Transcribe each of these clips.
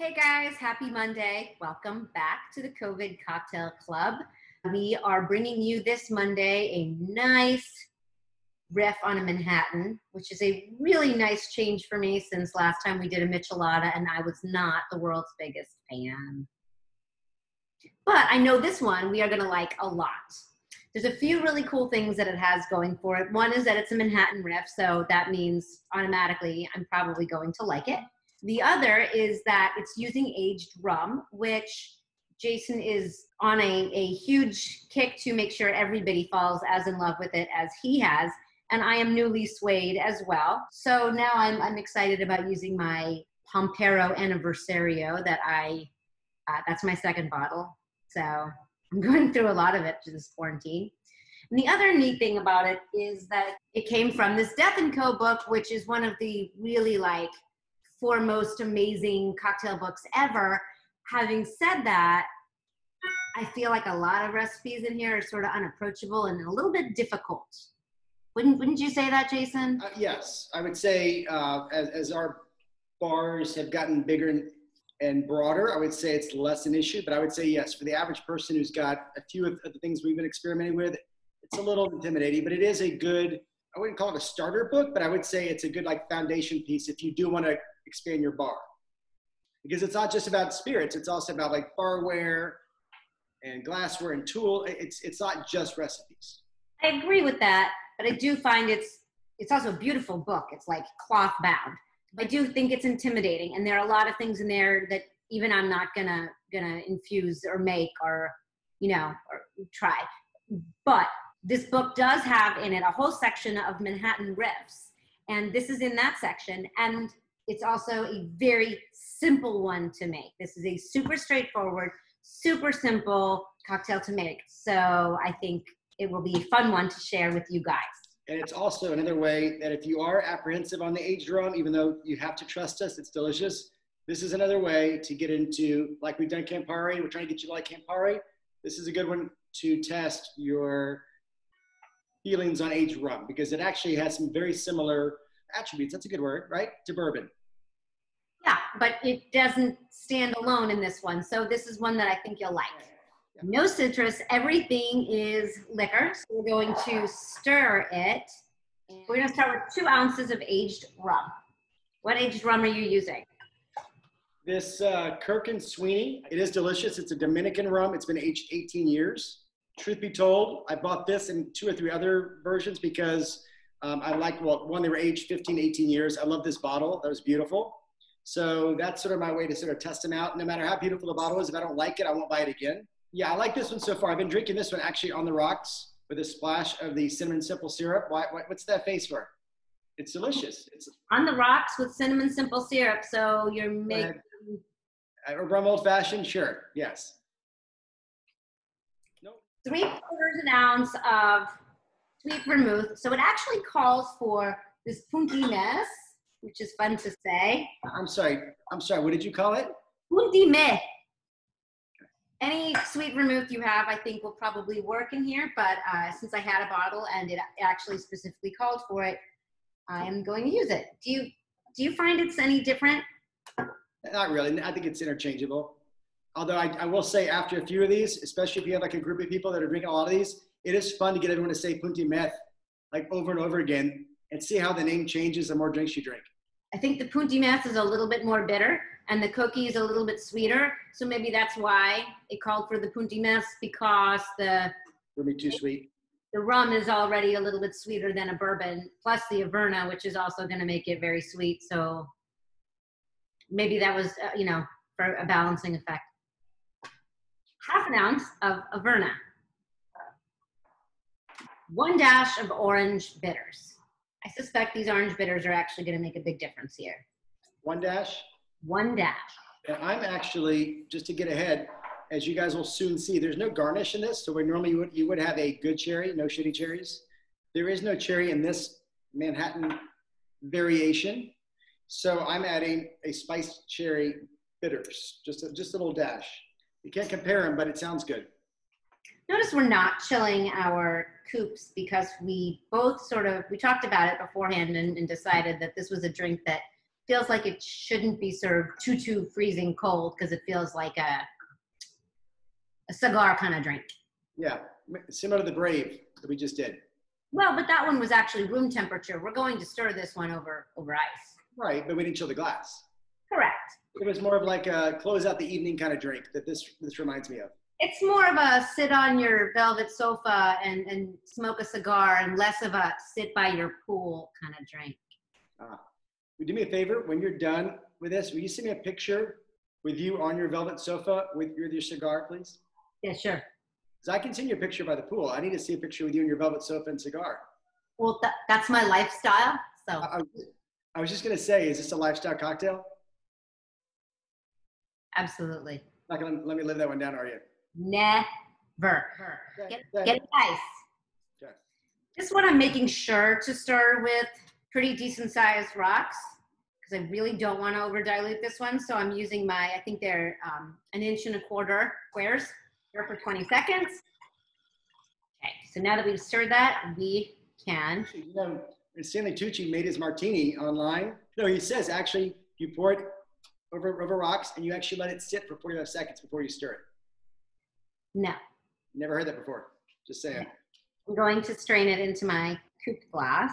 Hey guys, happy Monday. Welcome back to the COVID Cocktail Club. We are bringing you this Monday a nice riff on a Manhattan, which is a really nice change for me since last time we did a Michelada and I was not the world's biggest fan. But I know this one we are going to like a lot. There's a few really cool things that it has going for it. One is that it's a Manhattan riff, so that means automatically I'm probably going to like it. The other is that it's using aged rum, which Jason is on a, a huge kick to make sure everybody falls as in love with it as he has. And I am newly swayed as well. So now I'm, I'm excited about using my Pampero Aniversario that I, uh, that's my second bottle. So I'm going through a lot of it through this quarantine. And the other neat thing about it is that it came from this Death Co book, which is one of the really like four most amazing cocktail books ever. Having said that, I feel like a lot of recipes in here are sort of unapproachable and a little bit difficult. Wouldn't Wouldn't you say that, Jason? Uh, yes, I would say uh, as as our bars have gotten bigger and, and broader, I would say it's less an issue. But I would say yes, for the average person who's got a few of the things we've been experimenting with, it's a little intimidating. But it is a good. I wouldn't call it a starter book, but I would say it's a good like foundation piece if you do want to expand your bar. Because it's not just about spirits; it's also about like barware and glassware and tool. It's it's not just recipes. I agree with that, but I do find it's it's also a beautiful book. It's like cloth bound. I do think it's intimidating, and there are a lot of things in there that even I'm not gonna gonna infuse or make or you know or try. But this book does have in it a whole section of Manhattan riffs, and this is in that section. And it's also a very simple one to make. This is a super straightforward, super simple cocktail to make. So I think it will be a fun one to share with you guys. And it's also another way that if you are apprehensive on the aged rum, even though you have to trust us, it's delicious. This is another way to get into, like we've done Campari, we're trying to get you to like Campari. This is a good one to test your feelings on aged rum because it actually has some very similar attributes. That's a good word, right? To bourbon. Yeah, but it doesn't stand alone in this one. So this is one that I think you'll like. No citrus, everything is liquor. So we're going to stir it. We're gonna start with two ounces of aged rum. What aged rum are you using? This uh, Kirk and Sweeney, it is delicious. It's a Dominican rum. It's been aged 18 years. Truth be told, I bought this and two or three other versions because um, I like, well, one, they were aged 15, 18 years. I love this bottle. That was beautiful. So that's sort of my way to sort of test them out. No matter how beautiful the bottle is, if I don't like it, I won't buy it again. Yeah, I like this one so far. I've been drinking this one actually on the rocks with a splash of the cinnamon simple syrup. Why, what's that face for? It's delicious. It's on the rocks with cinnamon simple syrup. So you're making a rum old fashioned. Sure. Yes. Three quarters an ounce of sweet vermouth. So it actually calls for this punti mess which is fun to say. I'm sorry. I'm sorry. What did you call it? Undime. Any sweet vermouth you have, I think, will probably work in here. But uh, since I had a bottle and it actually specifically called for it, I am going to use it. Do you do you find it's any different? Not really. I think it's interchangeable. Although I, I will say, after a few of these, especially if you have like a group of people that are drinking a lot of these, it is fun to get everyone to say Punti Meth like over and over again and see how the name changes the more drinks you drink. I think the punti Meth is a little bit more bitter and the Cocchi is a little bit sweeter. So maybe that's why it called for the punti Meth because the would be too sweet. The rum is already a little bit sweeter than a bourbon, plus the Averna, which is also going to make it very sweet. So maybe that was, uh, you know, for a balancing effect. Half an ounce of Averna. One dash of orange bitters. I suspect these orange bitters are actually going to make a big difference here. One dash? One dash. And I'm actually, just to get ahead, as you guys will soon see, there's no garnish in this. So where normally you would, you would have a good cherry, no shitty cherries. There is no cherry in this Manhattan variation. So I'm adding a spiced cherry bitters, just a, just a little dash. You can't compare them, but it sounds good. Notice we're not chilling our coupes because we both sort of we talked about it beforehand and, and decided that this was a drink that feels like it shouldn't be served too too freezing cold because it feels like a a cigar kind of drink. Yeah, similar to the Brave that we just did. Well, but that one was actually room temperature. We're going to stir this one over over ice. Right, but we didn't chill the glass. Correct. It was more of like a close out the evening kind of drink that this this reminds me of. It's more of a sit on your velvet sofa and, and smoke a cigar and less of a sit by your pool kind of drink. Ah. would you do me a favor when you're done with this? Will you send me a picture with you on your velvet sofa with your, with your cigar, please? Yeah, sure. Because I can send you a picture by the pool. I need to see a picture with you and your velvet sofa and cigar. Well, that, that's my lifestyle. So I, I, I was just gonna say, is this a lifestyle cocktail? Absolutely. Not gonna let me live that one down, are you? Never. Get, get it nice. Okay. This one I'm making sure to stir with pretty decent sized rocks because I really don't want to over dilute this one. So I'm using my, I think they're um, an inch and a quarter squares here for 20 seconds. Okay, so now that we've stirred that, we can. You know, Stanley Tucci made his martini online. No, he says actually you pour it over over rocks and you actually let it sit for 45 seconds before you stir it. No, Never heard that before. Just saying. I'm going to strain it into my coupe glass.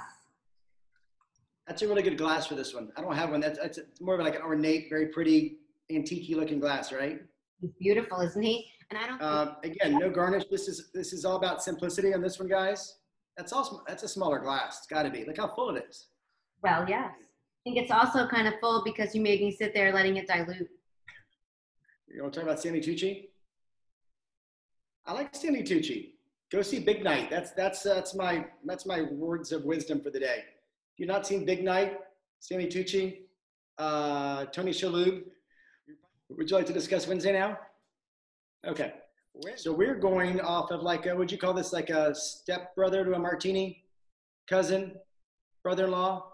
That's a really good glass for this one. I don't have one. That's, that's it's more of like an ornate, very pretty, antique looking glass, right? He's beautiful, isn't he? And I don't. Um, again, no garnish. This is this is all about simplicity on this one, guys. That's also that's a smaller glass. It's got to be. Look how full it is. well, yes. Think it's also kind of full because you made me sit there letting it dilute. You want to talk about Stanley Tucci? I like Stanley Tucci. Go see Big Night. That's that's that's my that's my words of wisdom for the day. If you've not seen Big Night, Stanley Tucci, uh, Tony Shalhoub. Would you like to discuss Wednesday now? Okay. So we're going off of like a, would you call this like a stepbrother to a martini, cousin, brother-in-law,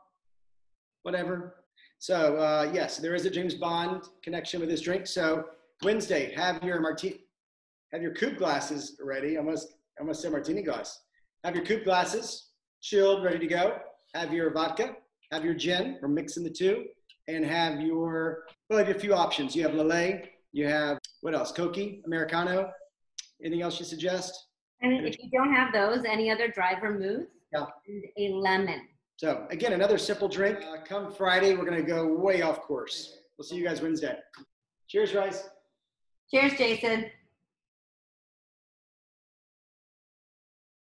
whatever. So uh, yes, there is a James Bond connection with this drink. So Wednesday, have your martini, have your coupe glasses ready. I almost, I almost say martini glass. Have your coupe glasses chilled, ready to go. Have your vodka, have your gin. We're mixing the two, and have your. Well, I have a few options. You have Lillet. You have what else? Cocchi, Americano. Anything else you suggest? And if you don't have those, any other dry vermouth Yeah. and a lemon. So again, another simple drink. Uh, come Friday, we're gonna go way off course. We'll see you guys Wednesday. Cheers, Rysse. Cheers, Jason.